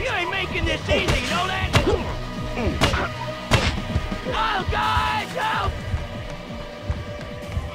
you ain't making this easy, you know that? Oh, guys, help!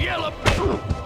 Yellow...